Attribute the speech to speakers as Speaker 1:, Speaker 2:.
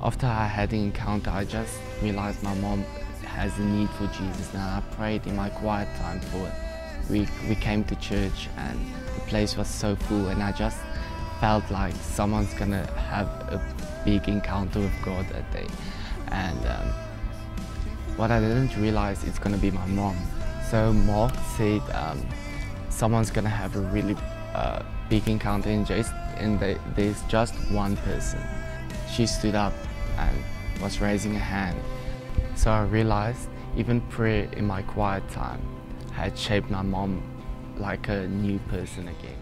Speaker 1: After I had the encounter, I just realized my mom has a need for Jesus and I prayed in my quiet time for it. We, we came to church and the place was so full and I just felt like someone's gonna have a big encounter with God that day. And um, what I didn't realize is gonna be my mom. So Mark said um, someone's gonna have a really uh, big encounter in just and they, there's just one person. She stood up and was raising a hand. So I realized even prayer in my quiet time had shaped my mom like a new person again.